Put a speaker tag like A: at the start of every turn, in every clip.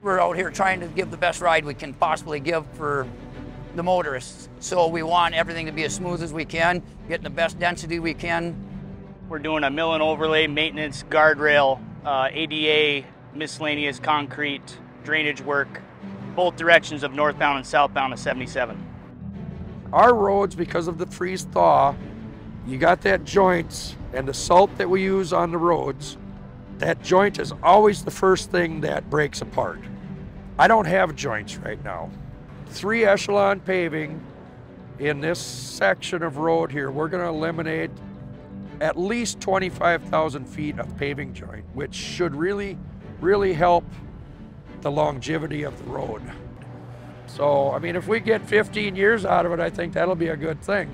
A: We're out here trying to give the best ride we can possibly give for the motorists. So we want everything to be as smooth as we can, getting the best density we can.
B: We're doing a mill and overlay, maintenance, guardrail, uh, ADA, miscellaneous concrete, drainage work, both directions of northbound and southbound of 77.
C: Our roads, because of the freeze thaw, you got that joints and the salt that we use on the roads, that joint is always the first thing that breaks apart. I don't have joints right now. Three echelon paving in this section of road here, we're gonna eliminate at least 25,000 feet of paving joint, which should really, really help the longevity of the road. So, I mean, if we get 15 years out of it, I think that'll be a good thing.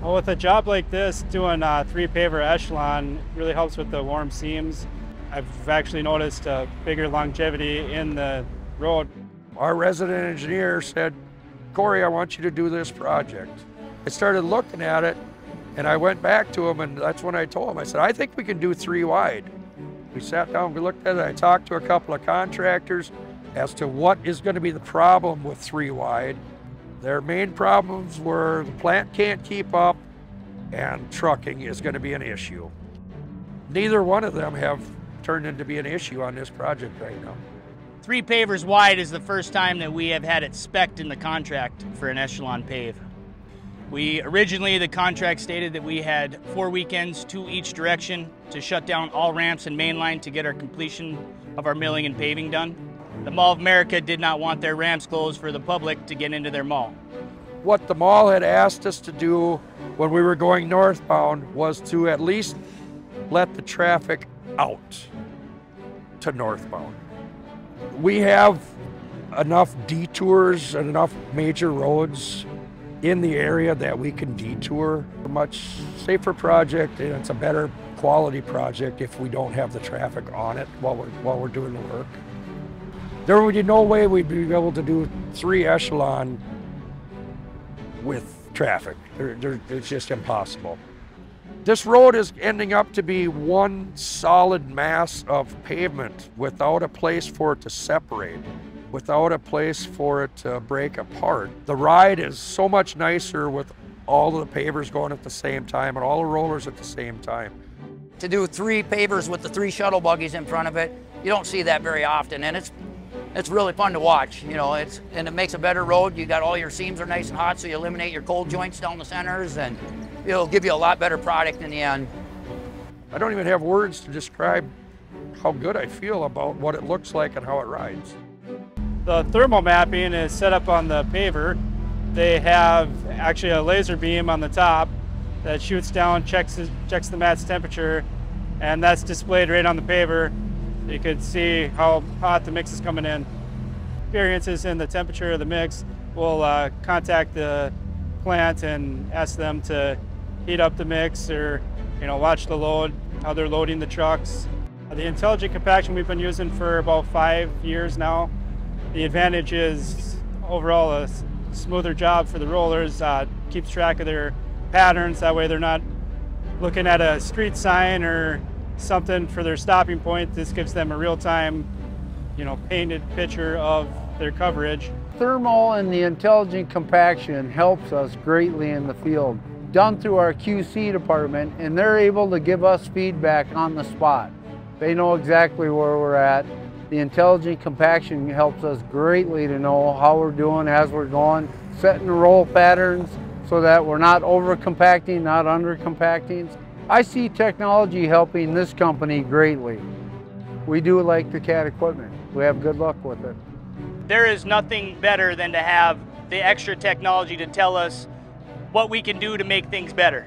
D: Well, with a job like this, doing three paver echelon really helps with the warm seams. I've actually noticed a bigger longevity in the road.
C: Our resident engineer said, Corey, I want you to do this project. I started looking at it and I went back to him and that's when I told him, I said, I think we can do three wide. We sat down, we looked at it, I talked to a couple of contractors as to what is going to be the problem with three wide. Their main problems were the plant can't keep up and trucking is going to be an issue. Neither one of them have turned into be an issue on this project right now.
B: Three pavers wide is the first time that we have had it specced in the contract for an echelon pave. We originally, the contract stated that we had four weekends, two each direction, to shut down all ramps and mainline to get our completion of our milling and paving done. The Mall of America did not want their ramps closed for the public to get into their mall.
C: What the mall had asked us to do when we were going northbound was to at least let the traffic out to northbound. We have enough detours and enough major roads in the area that we can detour. A much safer project and it's a better quality project if we don't have the traffic on it while we're, while we're doing the work. There would be no way we'd be able to do three echelon with traffic. There, there, it's just impossible. This road is ending up to be one solid mass of pavement without a place for it to separate, without a place for it to break apart. The ride is so much nicer with all the pavers going at the same time and all the rollers at the same time.
A: To do three pavers with the three shuttle buggies in front of it, you don't see that very often, and it's it's really fun to watch. You know, it's and it makes a better road. You got all your seams are nice and hot, so you eliminate your cold joints down the centers, and it'll give you a lot better product in the end.
C: I don't even have words to describe how good I feel about what it looks like and how it rides.
D: The thermal mapping is set up on the paver. They have actually a laser beam on the top that shoots down, checks, checks the mat's temperature, and that's displayed right on the paver. You can see how hot the mix is coming in. Variances in the temperature of the mix, we'll uh, contact the plant and ask them to heat up the mix or you know watch the load, how they're loading the trucks. The intelligent compaction we've been using for about five years now. The advantage is overall a smoother job for the rollers, uh, keeps track of their patterns, that way they're not looking at a street sign or something for their stopping point. This gives them a real-time, you know, painted picture of their coverage.
E: Thermal and the intelligent compaction helps us greatly in the field. Done through our QC department and they're able to give us feedback on the spot. They know exactly where we're at. The intelligent compaction helps us greatly to know how we're doing as we're going, setting the roll patterns so that we're not over compacting, not under compacting. I see technology helping this company greatly. We do like the CAT equipment. We have good luck with it.
B: There is nothing better than to have the extra technology to tell us what we can do to make things better.